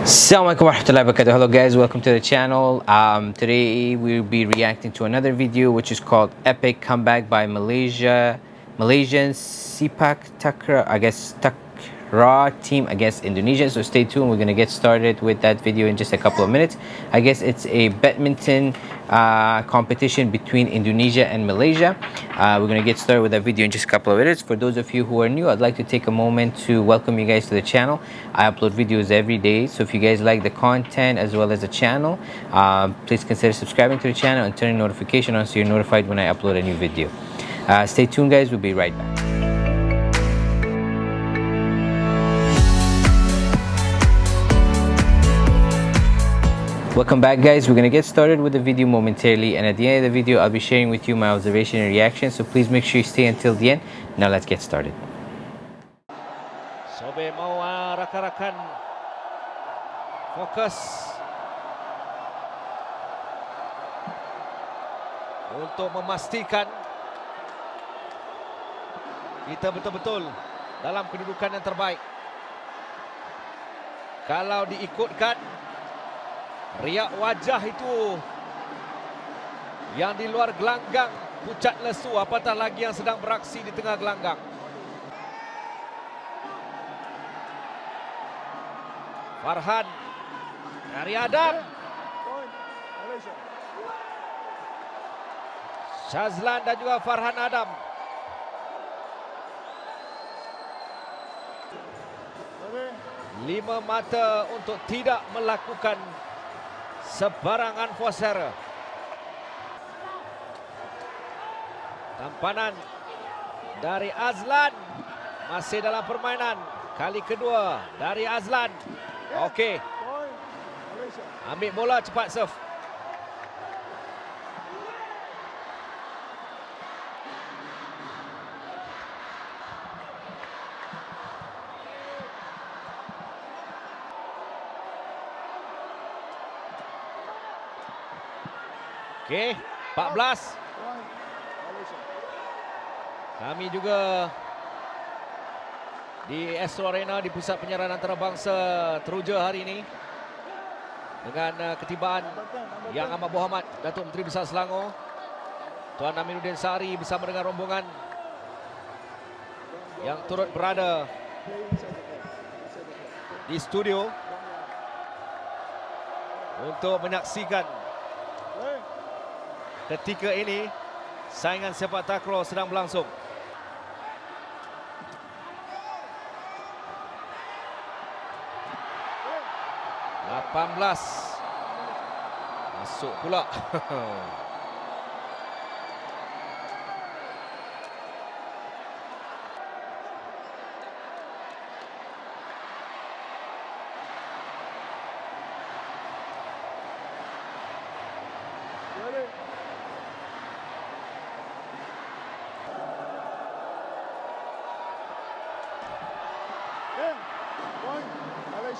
Assalamualaikum warahmatullahi wabarakatuh. Hello guys, welcome to the channel. Um, today we'll be reacting to another video which is called Epic Comeback by Malaysia, Malaysian Sepak Takraw, I guess Takraw team against Indonesia. So stay tuned. We're gonna get started with that video in just a couple of minutes. I guess it's a badminton uh, competition between Indonesia and Malaysia. Uh, we're going to get started with that video in just a couple of minutes. For those of you who are new, I'd like to take a moment to welcome you guys to the channel. I upload videos every day, so if you guys like the content as well as the channel, uh, please consider subscribing to the channel and turning notification on so you're notified when I upload a new video. Uh, stay tuned guys, we'll be right back. Welcome back guys, we're to get started with the video momentarily and at the end of the video I'll be sharing with you my observation and reaction so please make sure you stay until the end. Now let's get started. Sobe rakan-rakan fokus untuk memastikan kita betul-betul dalam kedudukan yang terbaik. Kalau diikutkan riak wajah itu yang di luar gelanggang pucat lesu. Apatah lagi yang sedang beraksi di tengah gelanggang? Farhan dari Adam Shazlan dan juga Farhan Adam. Lima mata untuk tidak melakukan sebarangan Fosera. Tampanan dari Azlan masih dalam permainan kali kedua dari Azlan. Okey. Ambil bola cepat serve. Okey, 14. Kami juga di Astro Arena di pusat penyiaran antarabangsa teruja hari ini dengan uh, ketibaan Yang Amat Muhammad Datuk Menteri Besar Selangor Tuan Aminuddin Sari bersama dengan rombongan yang turut berada di studio untuk menyaksikan ketika ini saingan sepak takraw sedang berlangsung. Lapan belas masuk pula.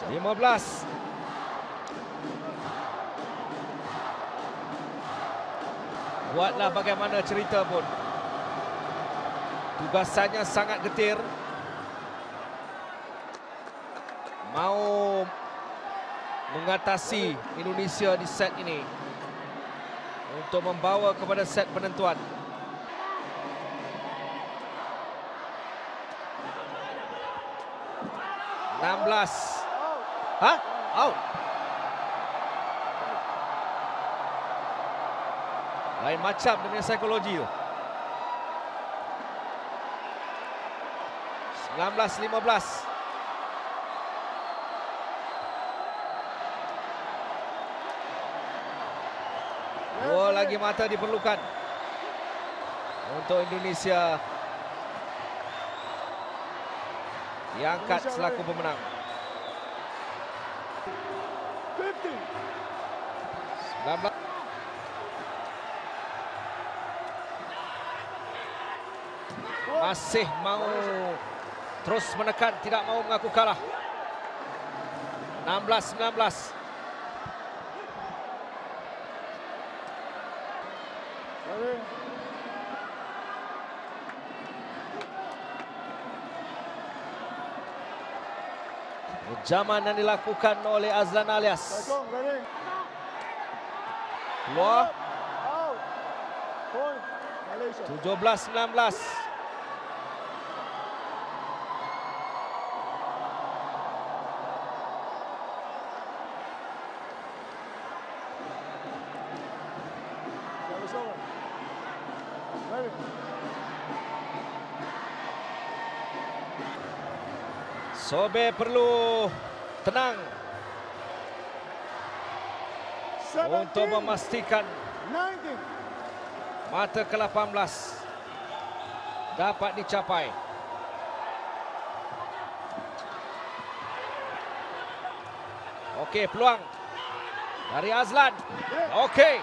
Lima belas. Buatlah bagaimana cerita pun. Tugasannya sangat getir. Mau mengatasi Indonesia di set ini. Untuk membawa kepada set penentuan. Enam belas. Hah? Out. Lain macam dengan psikologi tu. 19-15. Dua lagi mata diperlukan untuk Indonesia diangkat selaku pemenang. 19 masih mau terus menekan tidak mau mengaku kalah. 16 19 19 Kejaman yang dilakukan oleh Azlan Alias. Keluar Out. Point. Malaysia. 17-19. Service over. Sobe perlu tenang 17, untuk memastikan 19. mata ke-18 dapat dicapai. Okey, peluang dari Azlan. Okey.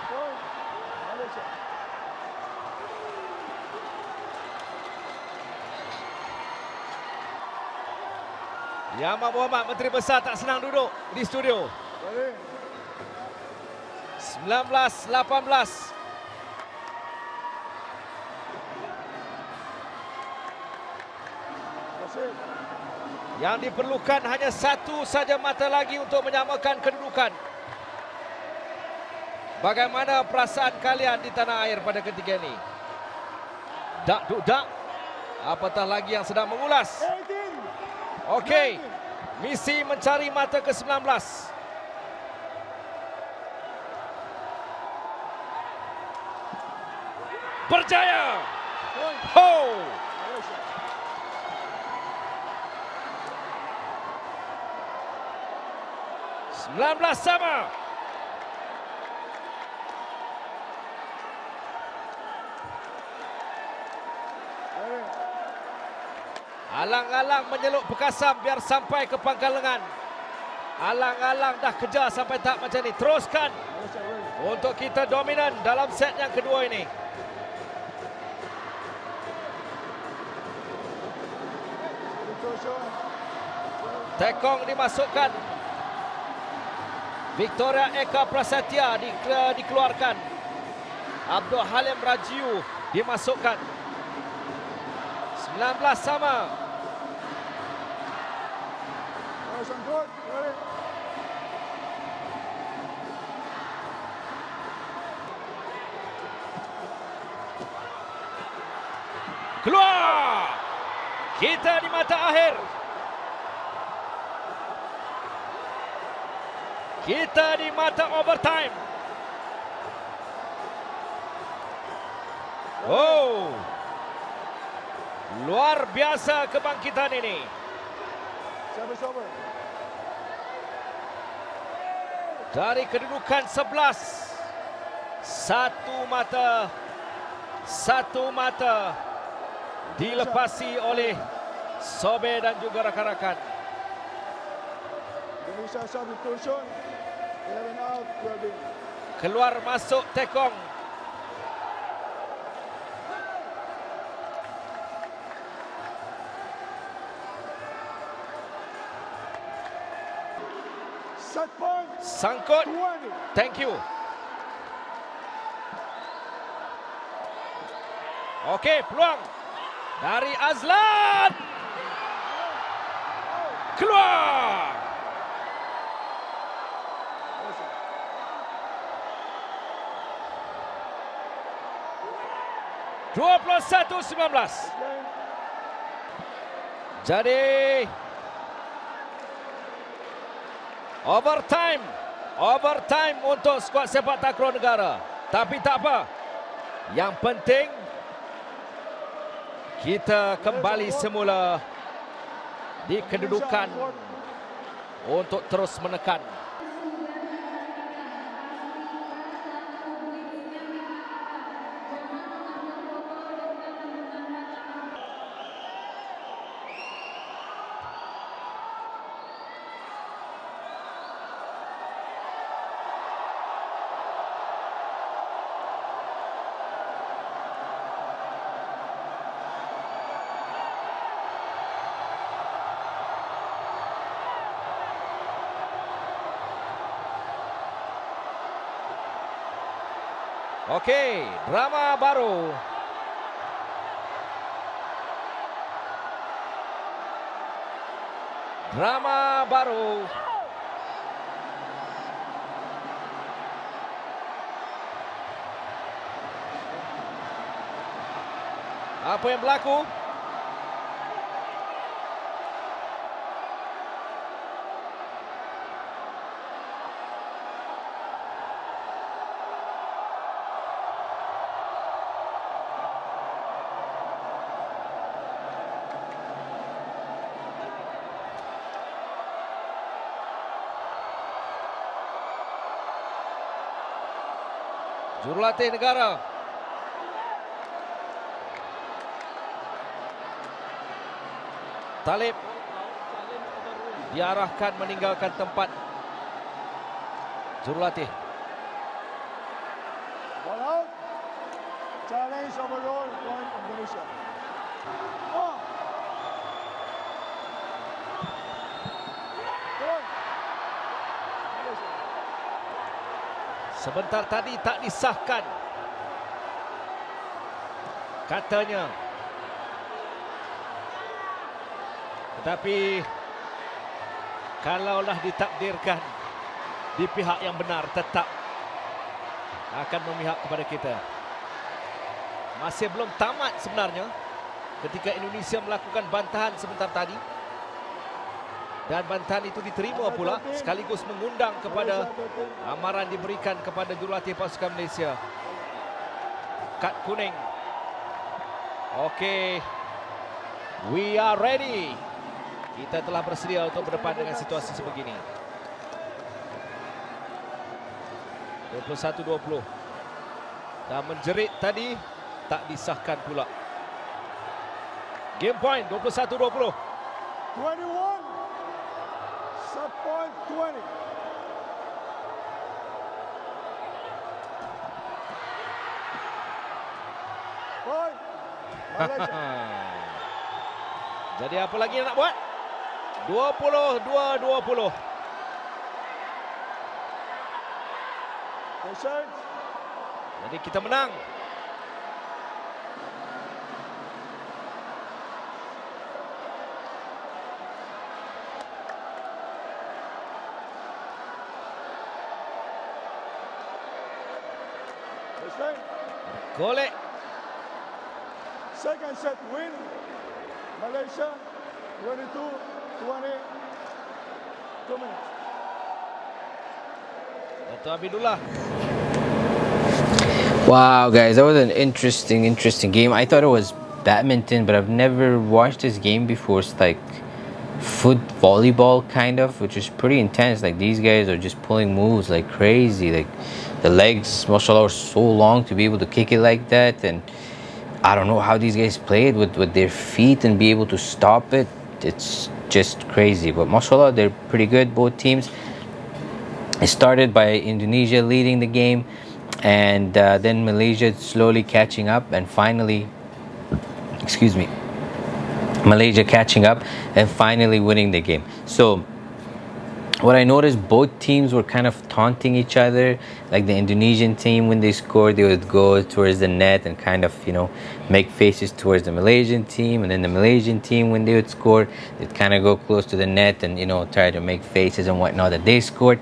Malaysia. Yaman Muhammad, Menteri Besar tak senang duduk di studio. Ready. 19-18. That's it. Yang diperlukan hanya satu saja mata lagi untuk menyamakan kedudukan. Bagaimana perasaan kalian di tanah air pada ketika ini? Dak duk dak. Apatah lagi yang sedang mengulas. 18. Okey. Misi mencari mata ke-19. Berjaya. Ho! Sembilan belas sama. Ready. Alang-alang menyeluk Pekasam biar sampai ke pangkal lengan. Alang-alang dah kejar sampai tak macam ni. Teruskan untuk kita dominan dalam set yang kedua ini. Tekong dimasukkan. Victoria Eka Prasetya di, dikeluarkan. Abdul Halim Rajiu dimasukkan. 19 sama. Keluar. Kita di mata akhir. Kita di mata overtime. Oh. Luar biasa kebangkitan ini. Dari kedudukan 11. Satu mata. Satu mata. Dilepasi oleh Sobe dan juga rakan-rakan. Indonesia substitution. 11 out. 12 in. Keluar masuk Tekong. Sangkut. 20. Thank you. Okey, peluang dari Azlan. Keluar. Dua puluh satu sembilan belas. Jadi overtime, overtime untuk skuad sepak takraw negara. Tapi tak apa. Yang penting kita kembali semula di kedudukan untuk terus menekan. Okey, drama baru. Drama baru. Apa yang berlaku? Jurulatih negara. Talib diarahkan meninggalkan tempat jurulatih. Ball out. Challenge overall point Indonesia. Oh. Good. Malaysia. Sebentar tadi tak disahkan. Katanya. Tetapi kalaulah ditakdirkan di pihak yang benar tetap akan memihak kepada kita. Masih belum tamat sebenarnya ketika Indonesia melakukan bantahan sebentar tadi. Dan bantahan itu diterima pula sekaligus mengundang kepada amaran diberikan kepada jurulatih pasukan Malaysia. Kad kuning. Okey. We are ready. Kita telah bersedia untuk berdepan dengan situasi sebegini. 21-20. Dan menjerit tadi tak disahkan pula. Game point 21-20. 21. Point 20. Point. Malaysia. Jadi apa lagi nak buat? 22-20. Patience. Jadi kita menang. Baseline. Golek. Second set win. Malaysia 22 20. Two minutes. Dato' Abidullah. Wow, guys, that was an interesting, interesting game. I thought it was badminton, but I've never watched this game before. It's like foot volleyball kind of, which is pretty intense. Like these guys are just pulling moves like crazy. Like the legs, mashallah, are so long to be able to kick it like that. And I don't know how these guys play it with, with their feet and be able to stop it. It's just crazy. But mashallah, they're pretty good, both teams. It started by Indonesia leading the game and uh, then Malaysia slowly catching up and finally excuse me Malaysia catching up and finally winning the game. So what I noticed both teams were kind of taunting each other. Like the Indonesian team when they scored they would go towards the net and kind of you know make faces towards the Malaysian team. And then the Malaysian team when they would score they'd kind of go close to the net and you know try to make faces and whatnot that they scored.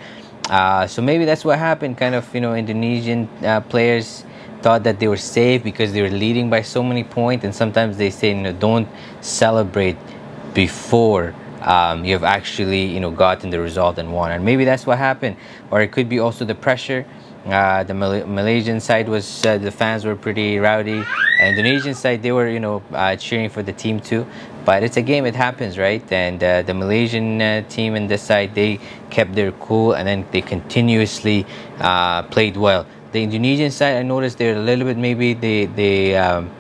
Uh, so maybe that's what happened. Kind of, you know, Indonesian uh, players thought that they were safe because they were leading by so many points, and sometimes they say, you know, don't celebrate before um, you have actually, you know, gotten the result and won. And maybe that's what happened, or it could be also the pressure. Uh, the Mal- Malaysian side was uh, the fans were pretty rowdy. And Indonesian side they were you know uh, cheering for the team too. But it's a game; it happens, right? And uh, the Malaysian uh, team and this side they kept their cool and then they continuously uh, played well. The Indonesian side, I noticed they're a little bit maybe they they. Um,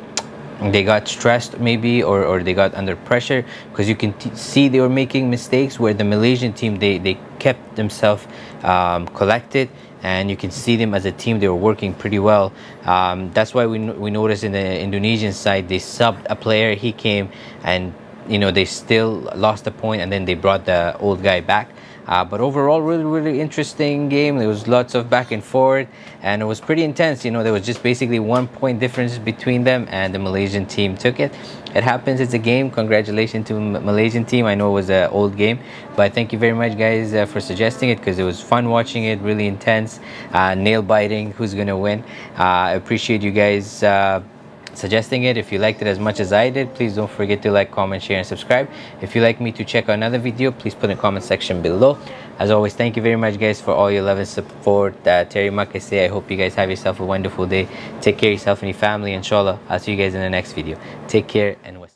they got stressed maybe or, or they got under pressure because you can see they were making mistakes where the malaysian team they, they kept themselves um, collected and you can see them as a team they were working pretty well um, that's why we, we noticed in the indonesian side they subbed a player he came and you know they still lost a point and then they brought the old guy back Uh, but overall, really, really interesting game. There was lots of back and forth, and it was pretty intense. You know, there was just basically one point difference between them, and the Malaysian team took it. It happens. It's a game. Congratulations to M Malaysian team. I know it was an old game, but thank you very much, guys, uh, for suggesting it because it was fun watching it. Really intense, uh, nail biting. Who's gonna win? Uh, I appreciate you guys uh, suggesting it. If you liked it as much as I did, please don't forget to like, comment, share, and subscribe. If you'd like me to check out another video, please put in the comment section below. As always, thank you very much, guys, for all your love and support. Uh, Terry Makase, I hope you guys have yourself a wonderful day. Take care of yourself and your family, inshallah. I'll see you guys in the next video. Take care and